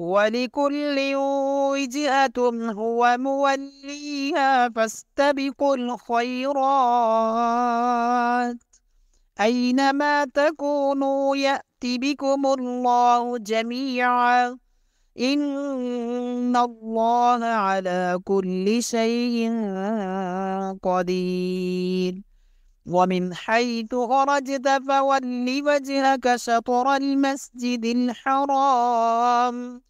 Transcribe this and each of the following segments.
ولكل وجهة هو موليها فاستبقوا الخيرات. أينما تكونوا يأت بكم الله جميعا. إن الله على كل شيء قدير. ومن حيث خرجت فول وجهك شطر المسجد الحرام.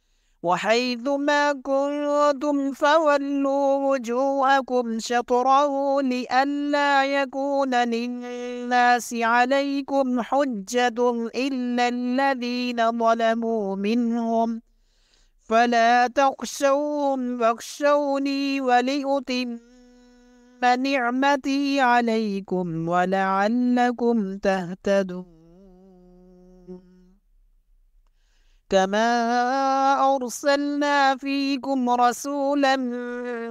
وحيث ما كنتم فولوا وجوهكم شطره لئلا يكون للناس عليكم حجة إلا الذين ظلموا منهم. فلا تخشوهم فاخشوني ولأتم نعمتي عليكم ولعلكم تهتدون. كما أرسلنا فيكم رسولا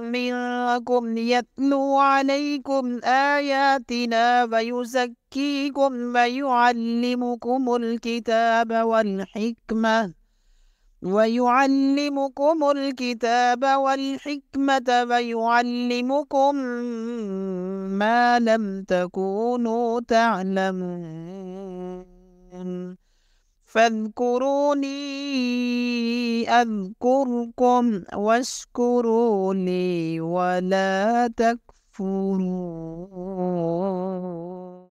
منكم يتلو عليكم آياتنا ويزكيكم ويعلمكم الكتاب والحكمة ويعلمكم الكتاب والحكمة ويعلمكم ما لم تكونوا تعلمون فاذكروني أذكركم واشكروا لي ولا تكفرون.